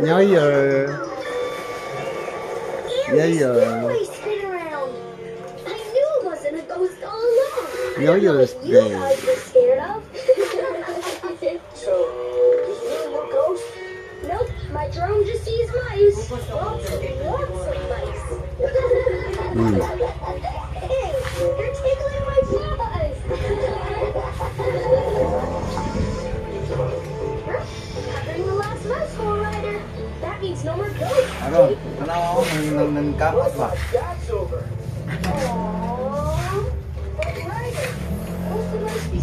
New Year. Ew, Yeah, this yeah. stairway spin around. I knew it wasn't a ghost all along. I Yeah, don't you're what you scared. guys were scared of. So, is really no ghost? nope, my drone just sees mice. Lots and lots of mice. Hmm. Ano? Ano ako? Nang nang kapat ba? That's over. Aww. But the mice be?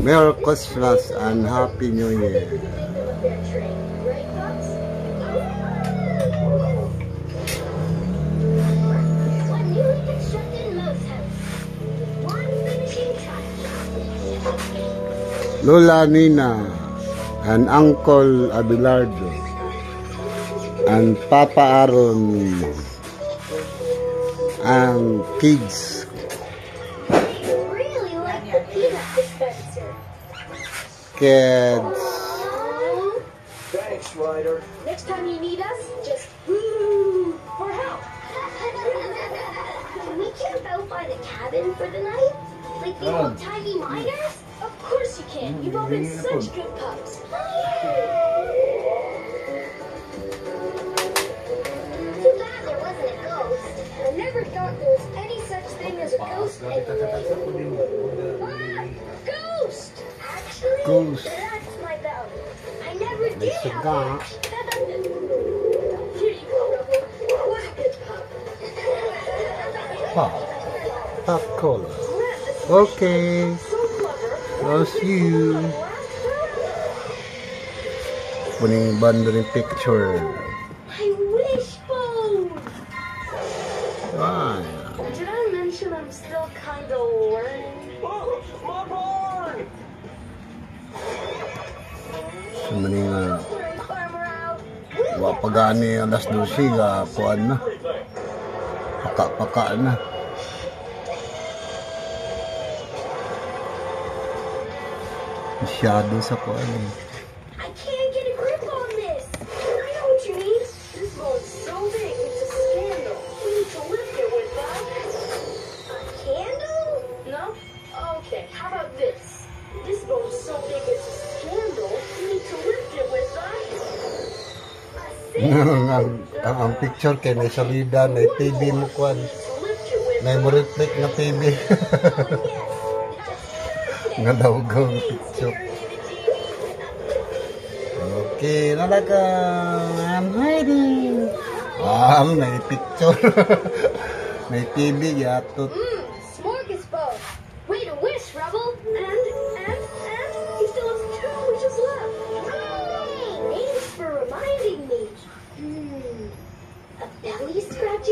Merry Christmas and Happy New Year. Lola Nina and Uncle Abelardo and Papa Aaron and kids. Really like the peanut dispenser. Kids. Thanks, Ryder. Next time you need us, just woo for help. Can we camp out by the cabin for the night? Like the old um, tiny miners? Of course you can. You've all been such good pups. Ghost. Ghost! Actually, Ghost. that's my bell. I never did have one. Here you go, Rubble. What a good. Pop. Pop cola. Okay. So clever. Love you. Puning banda ng picture. Kind of learning? Oh, my barn! Farmer out. wa alas 12 ga kuan na. Paka-paka na. Masyado sa kuan eh. Ang, ang, ang, ang picture kay may salida, may TV mo with May reflect na TV. Nga daw ang picture. Okay, nalaga. I'm hiding. Ah, may picture. may TV yatot. Mmm,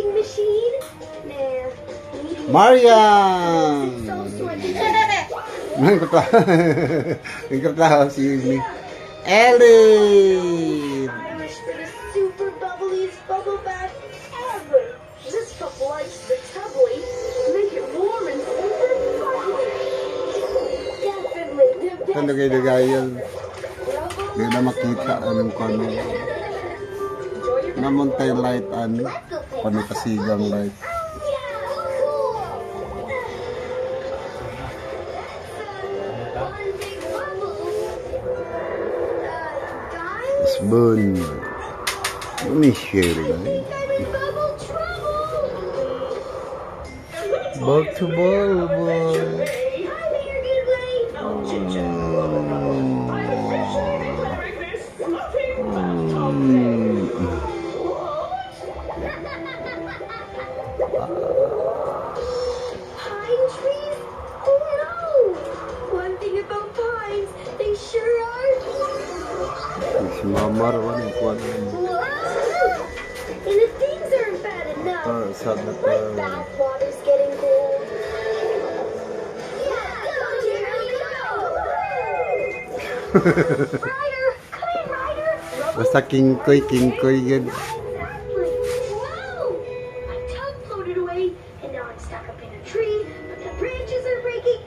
washing machine. Mariam! Ang kapla. Ang kapla, excuse me. Ellie! super bubbliest bubble bath ever. This cup the tubly, make warm and super bubbly. Definitely the best. Ano kayo gayal? Hindi na makita anong kano. Namon light ano. Pano kasigang like. Spoon. Ini sharing. Back to ball, boy. Oh. Pine trees? Oh no! One thing about pines, they sure are. Mama raw ni kuan. Whoa! And if things aren't bad enough, Ah, sad na my bath water's getting cold. Yeah, go, Jerry, go! Ryder! Come in, Ryder! Basta kingkoy, kingkoy yan. Exactly. I'm stuck up in a tree, but the branches are breaking,